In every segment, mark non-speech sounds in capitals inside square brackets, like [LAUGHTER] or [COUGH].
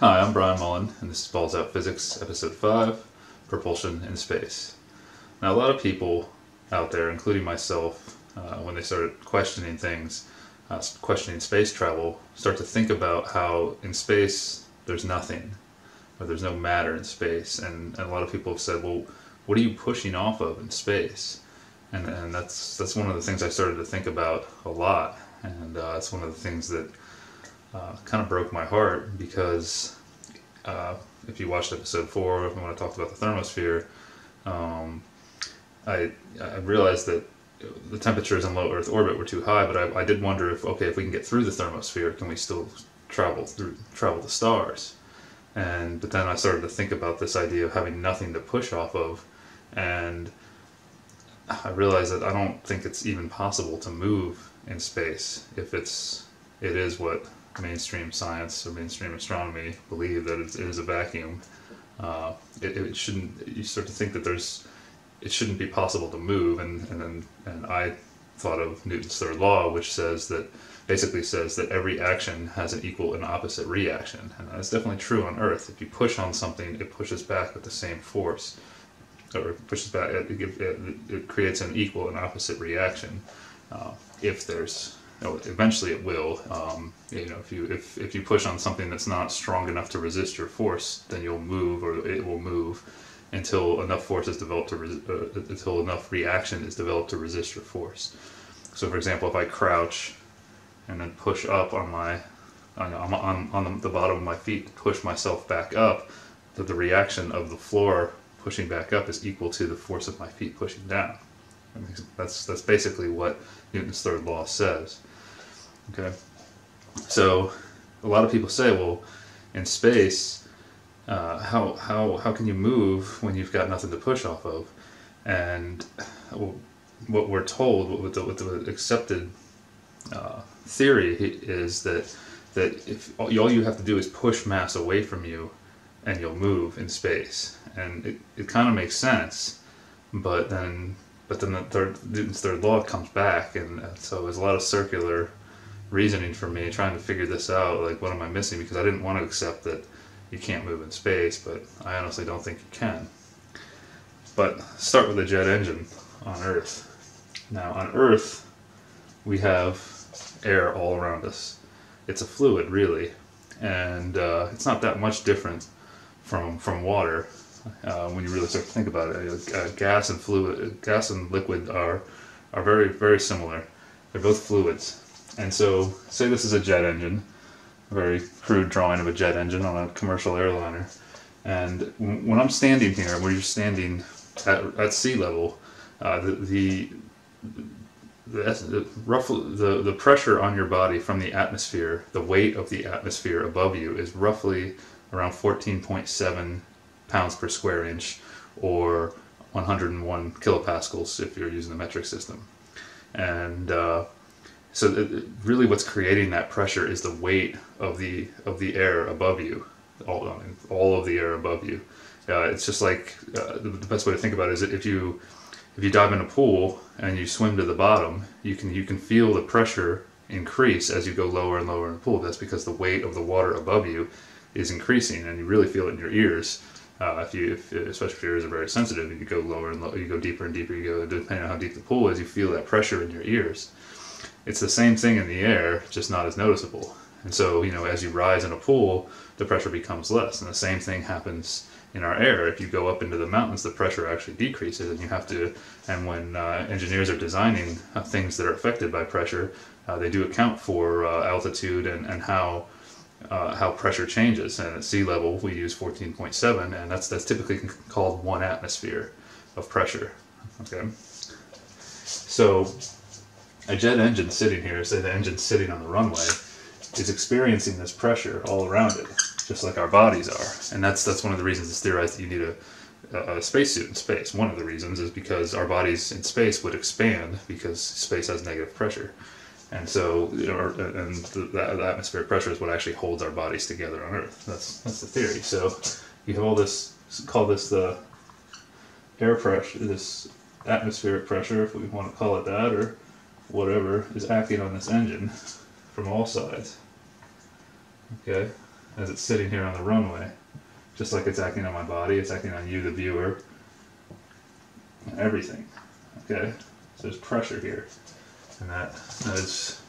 Hi, I'm Brian Mullin, and this is Balls Out Physics, Episode 5 Propulsion in Space. Now, a lot of people out there, including myself, uh, when they started questioning things, uh, questioning space travel, start to think about how in space there's nothing, or there's no matter in space. And, and a lot of people have said, well, what are you pushing off of in space? And, and that's, that's one of the things I started to think about a lot. And uh, it's one of the things that uh, kind of broke my heart because uh, if you watched episode four, when I talked about the thermosphere, um, I, I realized that the temperatures in low Earth orbit were too high, but I, I did wonder if okay, if we can get through the thermosphere, can we still travel through travel the stars? And but then I started to think about this idea of having nothing to push off of, and I realized that I don't think it's even possible to move in space if it's it is what mainstream science or mainstream astronomy believe that it is a vacuum. Uh, it, it, shouldn't. You start to think that there's, it shouldn't be possible to move, and and then, and I thought of Newton's third law, which says that basically says that every action has an equal and opposite reaction, and that's definitely true on Earth. If you push on something, it pushes back with the same force, or pushes back. It, it, it creates an equal and opposite reaction uh, if there's eventually it will. Um, you know, if you if, if you push on something that's not strong enough to resist your force, then you'll move, or it will move, until enough force is developed to res- uh, until enough reaction is developed to resist your force. So, for example, if I crouch and then push up on my on, on, on the bottom of my feet, push myself back up, that the reaction of the floor pushing back up is equal to the force of my feet pushing down. That's that's basically what Newton's third law says. Okay, so a lot of people say, well, in space, uh, how how how can you move when you've got nothing to push off of? And what we're told, what the, what the accepted uh, theory is that that if all you have to do is push mass away from you, and you'll move in space, and it, it kind of makes sense, but then but then the third Newton's third law comes back, and so there's a lot of circular reasoning for me trying to figure this out. Like, what am I missing? Because I didn't want to accept that you can't move in space, but I honestly don't think you can. But start with a jet engine on Earth. Now, on Earth, we have air all around us. It's a fluid, really, and uh, it's not that much different from from water uh, when you really start to think about it. Uh, gas and fluid, gas and liquid are are very very similar. They're both fluids, and so say this is a jet engine, a very crude drawing of a jet engine on a commercial airliner, and when I'm standing here, where you're standing at, at sea level, uh, the, the the, the, roughly the, the pressure on your body from the atmosphere, the weight of the atmosphere above you is roughly around 14.7 pounds per square inch or 101 kilopascals if you're using the metric system. And uh, so really what's creating that pressure is the weight of the of the air above you, all, I mean, all of the air above you. Uh, it's just like uh, the, the, best way to think about it is if you if you dive in a pool and you swim to the bottom, you can you can feel the pressure increase as you go lower and lower in the pool. That's because the weight of the water above you is increasing, and you really feel it in your ears. Uh, if you, if, especially if your ears are very sensitive, you go lower and lower, you go deeper and deeper. You go depending on how deep the pool is, you feel that pressure in your ears. It's the same thing in the air, just not as noticeable. And so, you know, as you rise in a pool, the pressure becomes less, and the same thing happens in our air. If you go up into the mountains, the pressure actually decreases, and you have to. And when uh, engineers are designing uh, things that are affected by pressure, uh, they do account for uh, altitude and, and how uh, how pressure changes. And at sea level, we use 14.7, and that's that's typically called one atmosphere of pressure. Okay. So a jet engine sitting here, say the engine sitting on the runway, is experiencing this pressure all around it, just like our bodies are. And that's that's one of the reasons it's theorized that you need a, a spacesuit in space. One of the reasons is because our bodies in space would expand because space has negative pressure. And so, and the, the, atmospheric pressure is what actually holds our bodies together on Earth. That's that's the theory. So, you have all this, call this the air pressure, this atmospheric pressure, if we want to call it that, or whatever, is acting on this engine [LAUGHS] from all sides. Okay, as it's sitting here on the runway. Just like it's acting on my body, it's acting on you, the viewer, everything. Okay? So there's pressure here. And that, is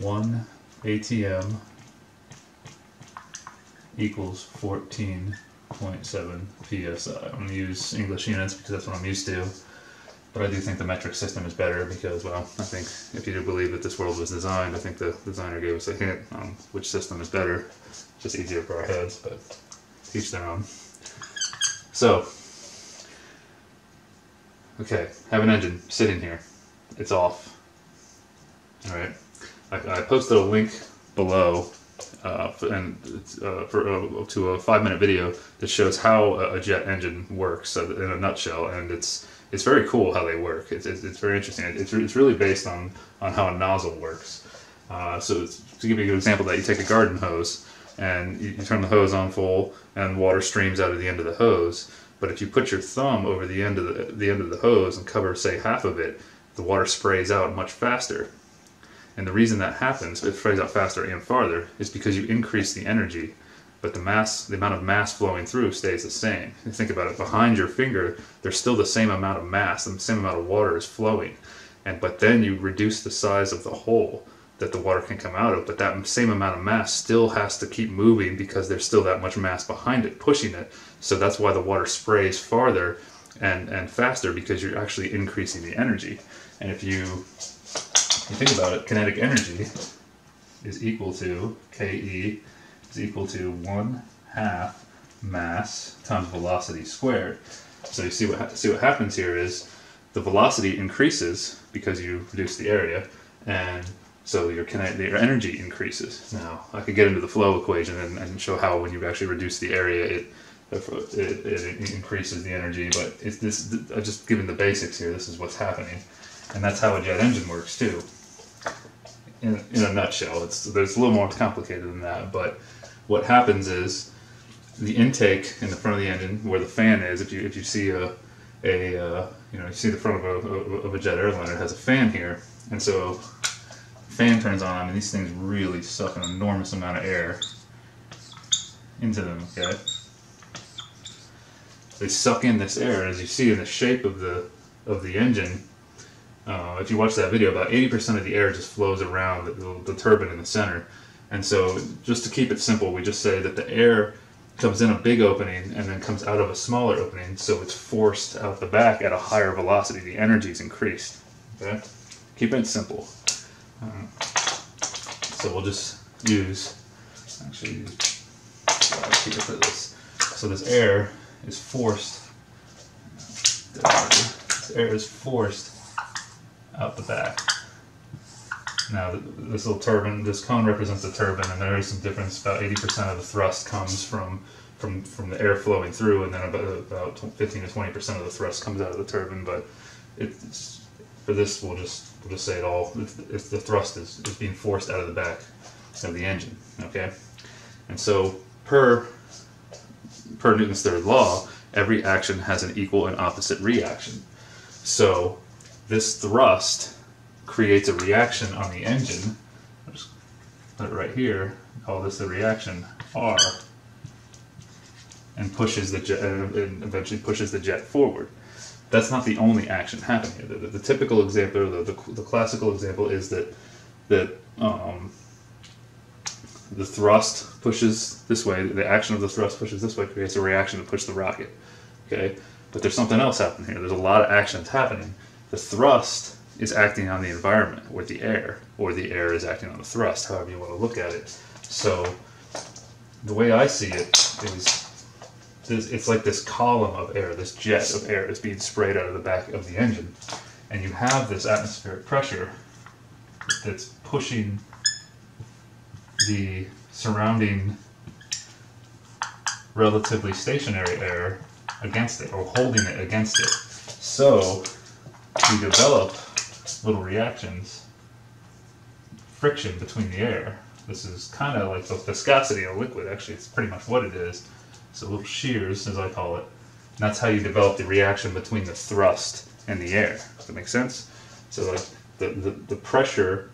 one ATM equals 14.7 psi. I'm going to use English units because that's what I'm used to. But I do think the metric system is better because, well, I think if you do believe that this world was designed, I think the designer gave us a hint on which system is better. Just easier for our heads, but each their own. So, okay, have an engine sitting here. It's off. Alright, I, I posted a link below uh, and uh, for uh, to a five minute video that shows how a jet engine works in a nutshell, and it's it's very cool how they work. It's, it's, it's very interesting. It's, it's really based on on how a nozzle works. Uh, so to give you an example, that you take a garden hose and you, you turn the hose on full, and water streams out of the end of the hose. But if you put your thumb over the end of the, the end of the hose and cover, say, half of it, the water sprays out much faster and the reason that happens, it sprays out faster and farther, is because you increase the energy, but the mass, the amount of mass flowing through stays the same. Think about it, behind your finger, there's still the same amount of mass, the same amount of water is flowing. And but then you reduce the size of the hole that the water can come out of, but that same amount of mass still has to keep moving because there's still that much mass behind it pushing it. So that's why the water sprays farther and, and faster because you're actually increasing the energy. And if you you think about it, kinetic energy is equal to Ke is equal to 1 half mass times velocity squared. So you see what see what happens here is the velocity increases because you reduce the area, and so your kinetic your energy increases. Now I could get into the flow equation and, and show how when you actually reduce the area it it, it, increases the energy, but it's this. I'm just giving the basics here. This is what's happening, and that's how a jet engine works too in, in a nutshell. It's there's a little more complicated than that, but what happens is the intake in the front of the engine, where the fan is. If you if you see a a uh, you know you see the front of a, of a jet airliner, it has a fan here, and so fan turns on, and these things really suck an enormous amount of air into them. Okay, they suck in this air, as you see in the shape of the of the engine uh, if you watch that video, about 80% of the air just flows around the, the, turbine in the center. And so, just to keep it simple, we just say that the air comes in a big opening and then comes out of a smaller opening, so it's forced out the back at a higher velocity. The energy is increased. Okay, keep it simple. Um, so we'll just use actually for this. So this air is forced. This air is forced out the back. Now, this little turbine, this cone represents the turbine, and there is some difference. About 80% of the thrust comes from, from, from the air flowing through, and then about, about 15 to 20% of the thrust comes out of the turbine. But it's, for this, we'll just, we'll just say it all. It's, it's the thrust is, is being forced out of the back of the engine, okay? And so, per, per Newton's third law, every action has an equal and opposite reaction. So, this thrust creates a reaction on the engine. I'll just put it right here, call this the reaction R, and pushes the jet, and eventually pushes the jet forward. That's not the only action happening here. The, the, the typical example, the, the, the, classical example is that that um, the thrust pushes this way, the action of the thrust pushes this way, creates a reaction to push the rocket. Okay, but there's something else happening here. There's a lot of actions happening the thrust is acting on the environment or the air, or the air is acting on the thrust, however you want to look at it. So the way I see it is it's like this column of air, this jet of air is being sprayed out of the back of the engine. And you have this atmospheric pressure that's pushing the surrounding relatively stationary air against it or holding it against it. So we develop little reactions, friction between the air. This is kind of like the viscosity of liquid. Actually, it's pretty much what it is. So little shears, as I call it. And that's how you develop the reaction between the thrust and the air. Does that make sense? So like the, the, the pressure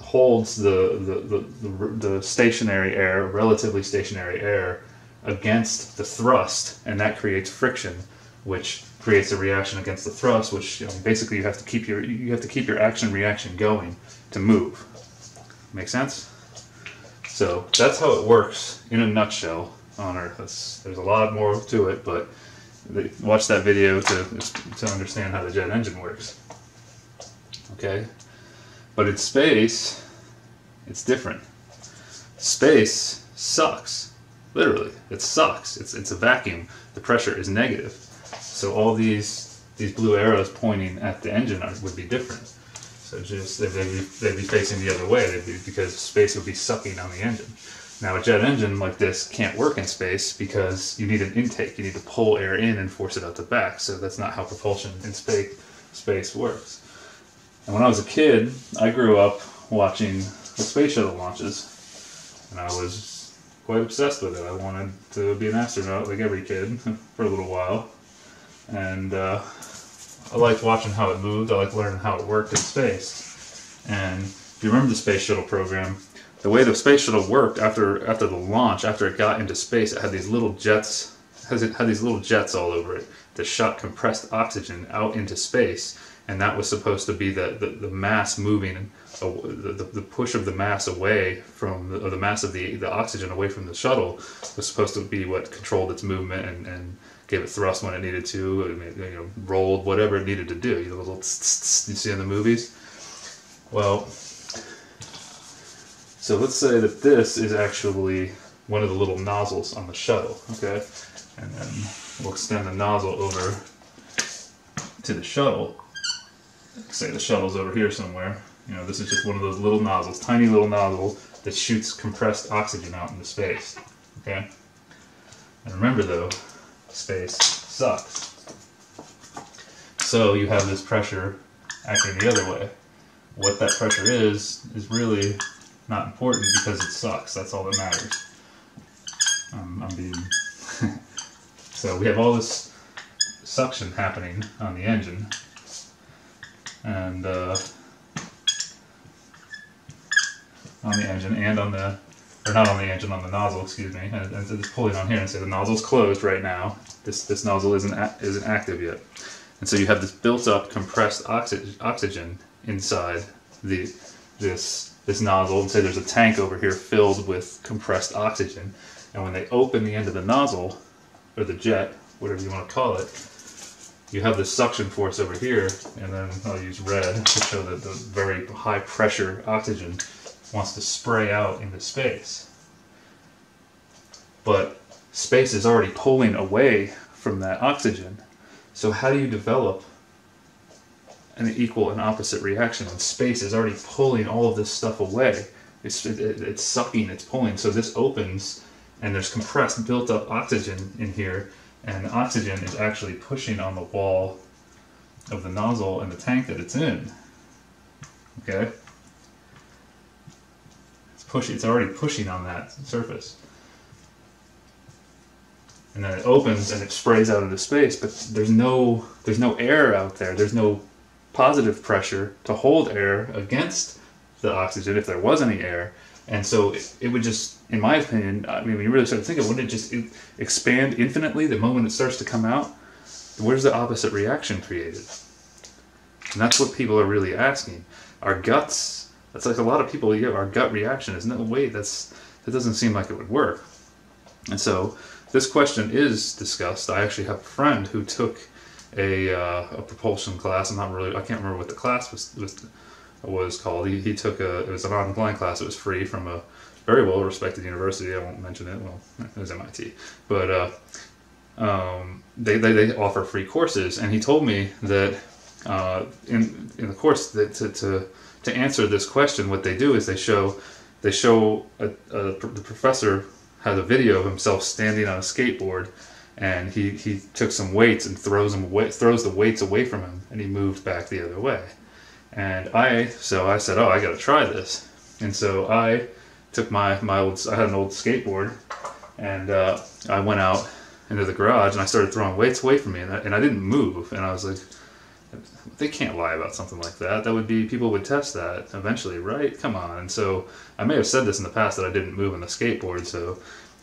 holds the, the, the, the, the stationary air, relatively stationary air, against the thrust, and that creates friction, which creates a reaction against the thrust, which you know, basically you have to keep your you have to keep your action reaction going to move. Make sense? So that's how it works in a nutshell on Earth. That's, there's a lot more to it, but watch that video to to understand how the jet engine works. Okay, but in space, it's different. Space sucks. Literally, it sucks. It's it's a vacuum. The pressure is negative. So all these these blue arrows pointing at the engine are, would be different. So just they'd be, they'd be facing the other way. Be, because space would be sucking on the engine. Now a jet engine like this can't work in space because you need an intake. You need to pull air in and force it out the back. So that's not how propulsion in space space works. And when I was a kid, I grew up watching the space shuttle launches, and I was quite obsessed with it. I wanted to be an astronaut like every kid [LAUGHS] for a little while, and uh, I liked watching how it moved. I liked learning how it worked in space. And if you remember the space shuttle program, the way the space shuttle worked after after the launch, after it got into space, it had these little jets, has it had these little jets all over it that shot compressed oxygen out into space, and that was supposed to be the the, the mass moving, uh, the, the push of the mass away from the, the mass of the the oxygen away from the shuttle was supposed to be what controlled its movement and and gave it thrust when it needed to, you know, rolled whatever it needed to do. You know, little tss, tss, you see in the movies. Well, so let's say that this is actually one of the little nozzles on the shuttle, okay? And then we'll extend the nozzle over to the shuttle. Say the shuttle's over here somewhere. You know, this is just one of those little nozzles, tiny little nozzle that shoots compressed oxygen out into space, okay? And remember though, space sucks. So you have this pressure acting the other way. What that pressure is, is really not important because it sucks. That's all that matters. Um, I'm being [LAUGHS] so we have all this suction happening on the engine, and uh, on the engine and on the or not on the engine, on the nozzle, excuse me, and, it's pulling on here and say the nozzle's closed right now. This this nozzle isn't isn't active yet, and so you have this built-up compressed oxy oxygen inside the this this nozzle. And say there's a tank over here filled with compressed oxygen. And when they open the end of the nozzle, or the jet, whatever you want to call it, you have this suction force over here, and then I'll use red to show that the very high pressure oxygen wants to spray out into space. But space is already pulling away from that oxygen. So how do you develop an equal and opposite reaction. when space is already pulling all of this stuff away. It's, it, it's sucking, it's pulling. So this opens, and there's compressed, built up oxygen in here, and oxygen is actually pushing on the wall of the nozzle and the tank that it's in. Okay? Pushing, it's already pushing on that surface. And then it opens and it sprays out into space, but there's no there's no air out there. There's no positive pressure to hold air against the oxygen if there was any air. And so it, it would just, in my opinion, I mean, when you really start to think of it, wouldn't it just expand infinitely the moment it starts to come out? Where's the opposite reaction created? And that's what people are really asking. Our guts, that's like a lot of people, yeah, our gut reaction is no, wait, that's, that doesn't seem like it would work. And so this question is discussed. I actually have a friend who took a, uh, a propulsion class. I'm not really, I can't remember what the class was was, was called. He, he took a, it was an online class. It was free from a very well respected university. I won't mention it. Well, it was MIT, but uh, um, they, they they offer free courses, and he told me that uh, in in the course that to, to to answer this question, what they do is they show they show a, a, the professor has a video of himself standing on a skateboard and he, he took some weights and throws them away, throws the weights away from him, and he moved back the other way. And I, so I said, oh, I got to try this. And so I took my, my old, I had an old skateboard, and uh, I went out into the garage and I started throwing weights away from me, and I, and I didn't move. And I was like, they can't lie about something like that. That would be people would test that eventually, right? Come on. And so I may have said this in the past that I didn't move on the skateboard. So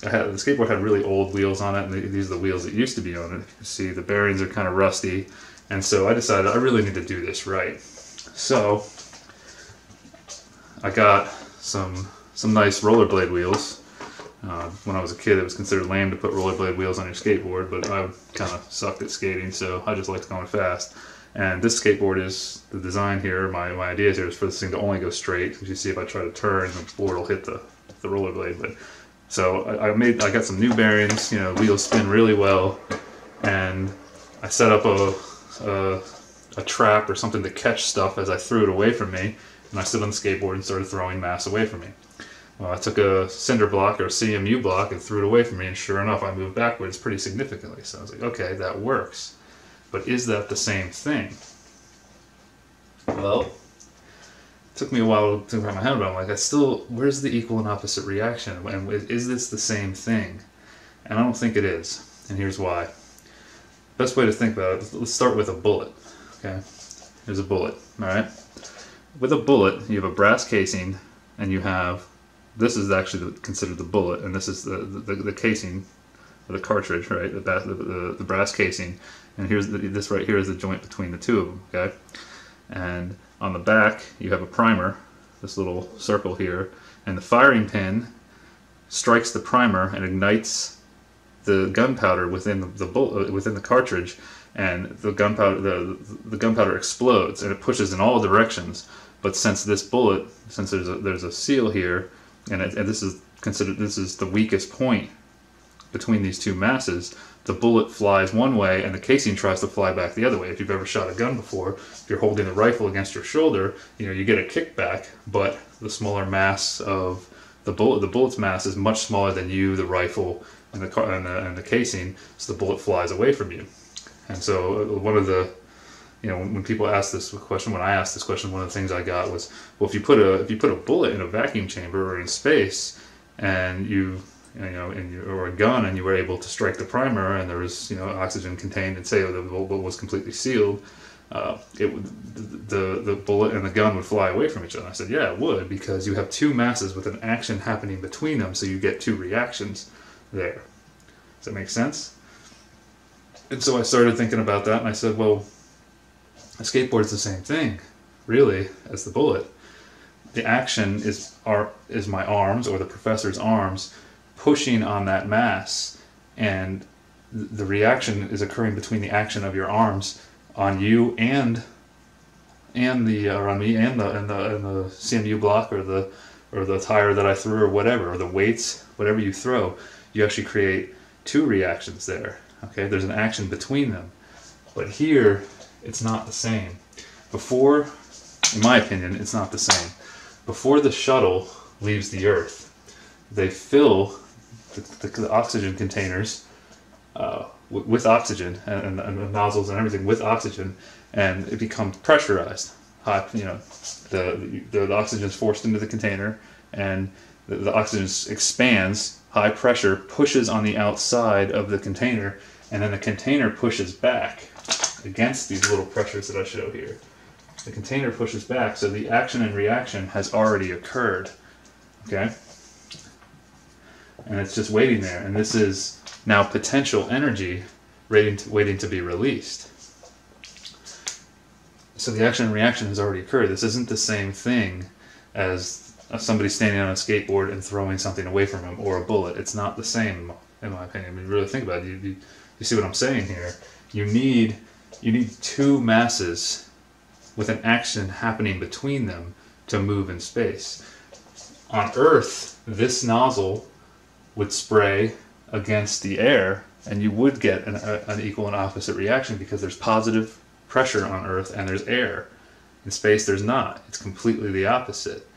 I had the skateboard had really old wheels on it, and these are the wheels that used to be on it. You can see the bearings are kind of rusty, and so I decided I really need to do this right. So I got some some nice rollerblade wheels. Uh, when I was a kid, it was considered lame to put rollerblade wheels on your skateboard, but I kind of sucked at skating, so I just liked going fast. And this skateboard is the design here. My, my idea here is for this thing to only go straight. You see, if I try to turn, the board will hit the, the rollerblade. But so I, I made I got some new bearings. You know, wheels spin really well, and I set up a, a a trap or something to catch stuff as I threw it away from me. And I stood on the skateboard and started throwing mass away from me. Well, I took a cinder block or a CMU block and threw it away from me, and sure enough, I moved backwards pretty significantly. So I was like, okay, that works. But is that the same thing? Well, it took me a while to wrap my head around. Like, I still, where's the equal and opposite reaction? And is this the same thing? And I don't think it is. And here's why. Best way to think about it, let's start with a bullet. Okay, here's a bullet. All right. With a bullet, you have a brass casing, and you have this is actually considered the bullet, and this is the the, the casing, the cartridge, right? The, the, the, the brass casing, and here's the, this right here is the joint between the two of them. Okay, and on the back you have a primer, this little circle here, and the firing pin strikes the primer and ignites the gunpowder within the, the bullet, uh, within the cartridge, and the gunpowder the the gunpowder explodes and it pushes in all directions. But since this bullet, since there's a, there's a seal here, and, it, and this is considered this is the weakest point between these two masses, the bullet flies one way and the casing tries to fly back the other way. If you've ever shot a gun before, if you're holding the rifle against your shoulder, you know you get a kickback, but the smaller mass of the bullet, the bullet's mass is much smaller than you, the rifle, and the and the, and the casing, so the bullet flies away from you. And so uh, one of the you know, when, when, people ask this question, when I asked this question, one of the things I got was, well, if you put a if you put a bullet in a vacuum chamber or in space, and you you know, in your, or a gun, and you were able to strike the primer, and there was you know oxygen contained, and say the bullet was completely sealed, uh, it would the the bullet and the gun would fly away from each other. I said, yeah, it would because you have two masses with an action happening between them, so you get two reactions there. Does that make sense? And so I started thinking about that, and I said, well, a skateboard's the same thing, really, as the bullet. The action is our is my arms or the professor's arms pushing on that mass, and the reaction is occurring between the action of your arms on you and and the uh, or on me and the and the and the CMU block or the or the tire that I threw or whatever or the weights whatever you throw you actually create two reactions there okay? There's an action between them. But here it's not the same. Before in my opinion it's not the same. Before the shuttle leaves the earth they fill the, the, the oxygen containers uh, w- with oxygen and, and, and, nozzles and everything with oxygen, and it becomes pressurized. Hot, you know, the, the, the oxygen is forced into the container, and the, the oxygen expands. High pressure pushes on the outside of the container, and then the container pushes back against these little pressures that I show here. The container pushes back, so the action and reaction has already occurred. Okay? And it's just waiting there. And this is now potential energy waiting to, waiting to be released. So the action and reaction has already occurred. This isn't the same thing as somebody standing on a skateboard and throwing something away from him or a bullet. It's not the same, in my opinion. I mean, really think about it. You, you, you see what I'm saying here? You need you need two masses with an action happening between them to move in space. On Earth, this nozzle would spray against the air, and you would get an, a, an equal and opposite reaction because there's positive pressure on Earth and there's air. In space, there's not. It's completely the opposite.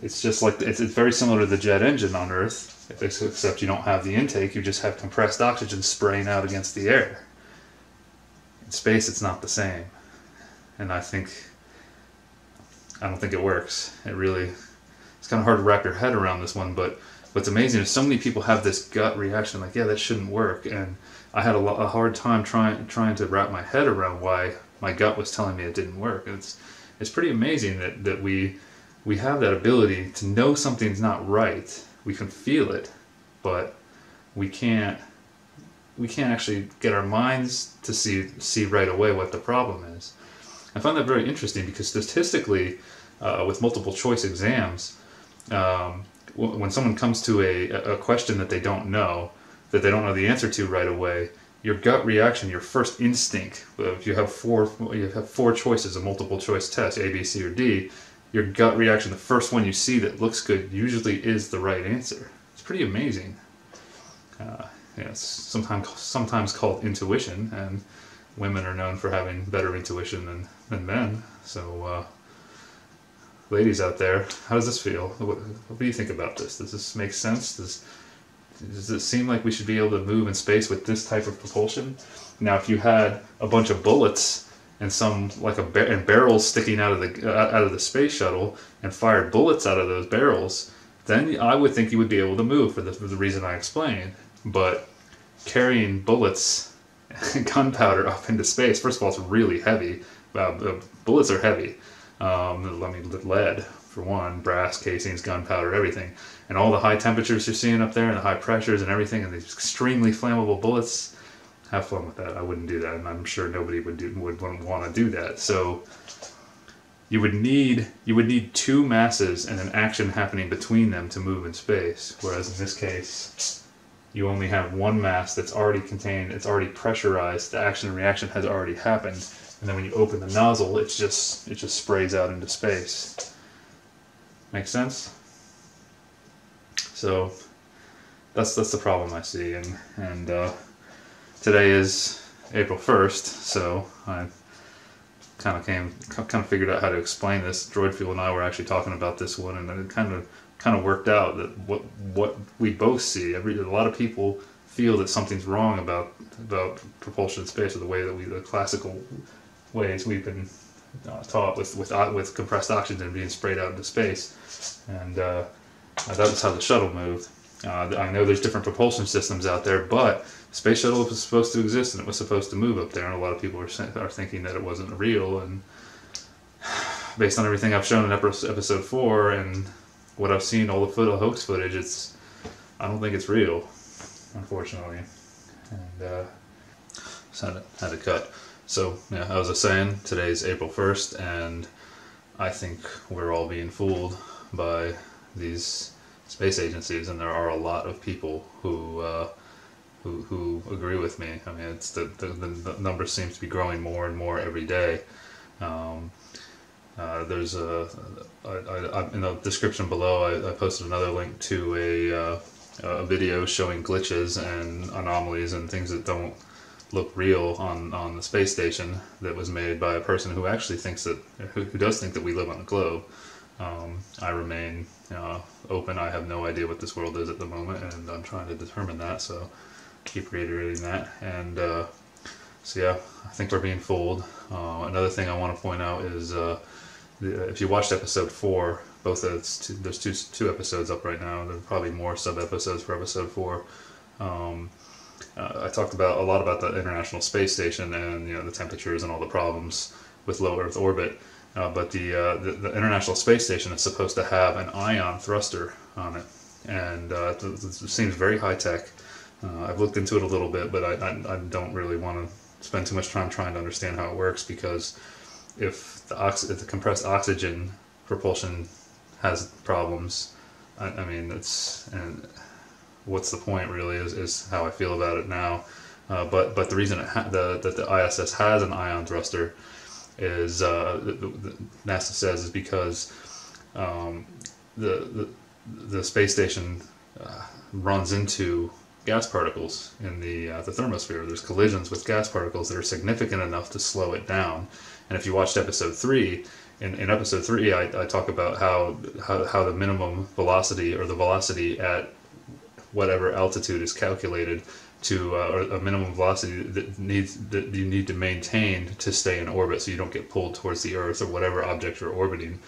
It's just like it's, it's very similar to the jet engine on Earth, except you don't have the intake. You just have compressed oxygen spraying out against the air. In space, it's not the same, and I think I don't think it works. It really it's kind of hard to wrap your head around this one, but what's amazing is so many people have this gut reaction, like, yeah, that shouldn't work. And I had a, a hard time trying trying to wrap my head around why my gut was telling me it didn't work. It's it's pretty amazing that, that we we have that ability to know something's not right. We can feel it, but we can't we can't actually get our minds to see see right away what the problem is. I find that very interesting because statistically, uh, with multiple choice exams, um, when someone comes to a, a question that they don't know, that they don't know the answer to right away, your gut reaction, your first instinct, if you have four you have four choices, a multiple choice test, A, B, C, or D, your gut reaction, the first one you see that looks good, usually is the right answer. It's pretty amazing. Uh, yeah, it's sometimes sometimes called intuition, and women are known for having better intuition than, than men. So, uh, ladies out there, how does this feel? What, what do you think about this? Does this make sense? Does does it seem like we should be able to move in space with this type of propulsion? Now, if you had a bunch of bullets and some like a bar- and barrels sticking out of the uh, out of the space shuttle and fired bullets out of those barrels, then I would think you would be able to move for the, for the reason I explained. But carrying bullets [LAUGHS] and gunpowder up into space, first of all, it's really heavy. Uh, bullets are heavy. Um, I mean, lead for one, brass casings, gunpowder, everything, and all the high temperatures you're seeing up there, and the high pressures and everything, and these extremely flammable bullets. Have fun with that. I wouldn't do that, and I'm sure nobody would do would want to do that. So you would need you would need two masses and an action happening between them to move in space. Whereas in this case, you only have one mass that's already contained, it's already pressurized, the action and reaction has already happened, and then when you open the nozzle, it's just it just sprays out into space. Make sense? So that's that's the problem I see, and and uh, today is April first, so I kind of came kind of figured out how to explain this. Droid Fuel and I were actually talking about this one, and it kind of kind of worked out that what what we both see. Every a lot of people feel that something's wrong about about propulsion in space, or the way that we the classical ways we've been uh, taught with with uh, with compressed oxygen being sprayed out into space, and uh, that was how the shuttle moved. Uh, I know there's different propulsion systems out there, but space shuttle was supposed to exist and it was supposed to move up there, and a lot of people are are thinking that it wasn't real. And [SIGHS] based on everything I've shown in episode four and what I've seen, all the hoax footage, it's I don't think it's real, unfortunately. And uh, just had had to cut. So yeah, as I was saying, today's April first, and I think we're all being fooled by these space agencies, and there are a lot of people who. Uh, who, who agree with me. I mean, it's the, the, the number seems to be growing more and more every day. Um, uh, there's a, I, I, in the description below, I, I posted another link to a, uh, a video showing glitches and anomalies and things that don't look real on, on the space station that was made by a person who actually thinks that, who, who does think that we live on a globe. Um, I remain open. I have no idea what this world is at the moment, and I'm trying to determine that. So keep reiterating that. And uh, so yeah, I think we're being fooled. Uh, another thing I want to point out is uh, the, if you watched episode four, both two, there's two two episodes up right now. There's probably more sub episodes for episode four. Um, uh, I talked about a lot about the International Space Station and you know the temperatures and all the problems with low Earth orbit. Uh, but the, uh, the, the International Space Station is supposed to have an ion thruster on it, and uh, it, it seems very high tech. Uh, I've looked into it a little bit, but I, I, I don't really want to spend too much time trying to understand how it works because if the, ox- if the compressed oxygen propulsion has problems, I, I mean, it's and what's the point really is, is how I feel about it now. Uh, but but the reason it ha- the, that the ISS has an ion thruster is uh, the, the, NASA says is because um, the, the the space station uh, runs into gas particles in the uh, the thermosphere. There's collisions with gas particles that are significant enough to slow it down. And if you watched episode three, in, in episode three, I, I talk about how, how how the minimum velocity or the velocity at whatever altitude is calculated to uh, or a minimum velocity that needs that you need to maintain to stay in orbit, so you don't get pulled towards the Earth or whatever object you're orbiting.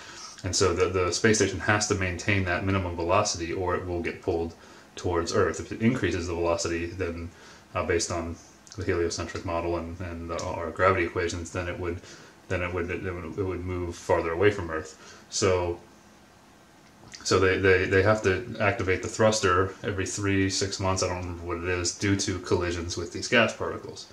And so the, the space station has to maintain that minimum velocity or it will get pulled towards Earth. If it increases the velocity, then uh, based on the heliocentric model and, and uh, our gravity equations, then it would then it would, it would it would move farther away from Earth. So so they, they, they have to activate the thruster every three, six months, I don't remember what it is, due to collisions with these gas particles.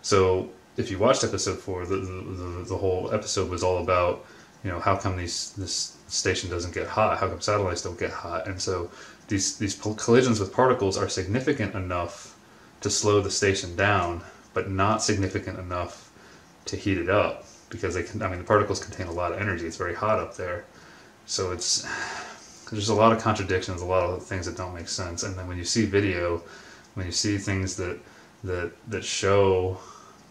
So if you watched episode four, the, the, the whole episode was all about, you know, how come these this station doesn't get hot? How come satellites don't get hot? And so these these collisions with particles are significant enough to slow the station down, but not significant enough to heat it up because they can. I mean, the particles contain a lot of energy. It's very hot up there, so it's there's a lot of contradictions, a lot of things that don't make sense. And then when you see video, when you see things that that that show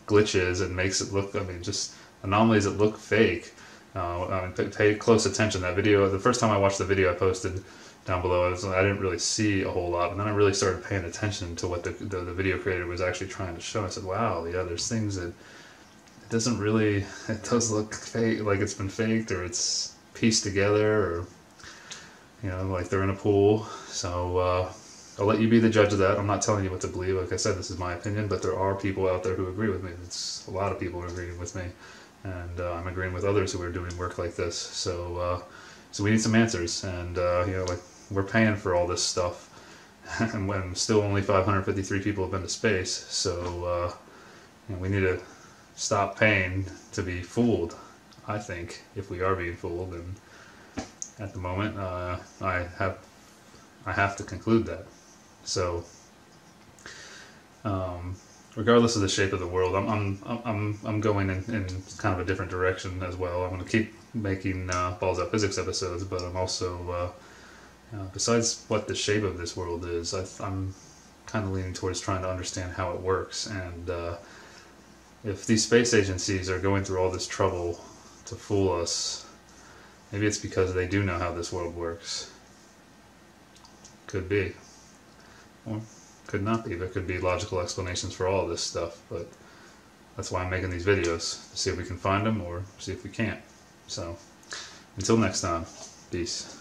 glitches and makes it look, I mean, just anomalies that look fake. Uh, I mean, pay, pay, close attention. That video, the first time I watched the video I posted down below, I, was, I didn't really see a whole lot, and then I really started paying attention to what the, the, the video creator was actually trying to show. I said, "Wow, yeah, there's things that it doesn't really, it does look fake, like it's been faked or it's pieced together, or you know, like they're in a pool." So. Uh, I'll let you be the judge of that. I'm not telling you what to believe. Like I said, this is my opinion, but there are people out there who agree with me. It's a lot of people are agreeing with me, and uh, I'm agreeing with others who are doing work like this. So, uh, so we need some answers, and uh, you know, like we're paying for all this stuff, [LAUGHS] and when still only 553 people have been to space, so uh, you know, we need to stop paying to be fooled. I think if we are being fooled, and at the moment, uh, I have I have to conclude that. So, um, regardless of the shape of the world, I'm I'm I'm I'm going in, in kind of a different direction as well. I'm going to keep making uh, balls out physics episodes, but I'm also uh, uh, besides what the shape of this world is, I, am kind of leaning towards trying to understand how it works. And uh, if these space agencies are going through all this trouble to fool us, maybe it's because they do know how this world works. Could be. Or could not be. There could be logical explanations for all this stuff, but that's why I'm making these videos, to see if we can find them or see if we can't. So, until next time, peace.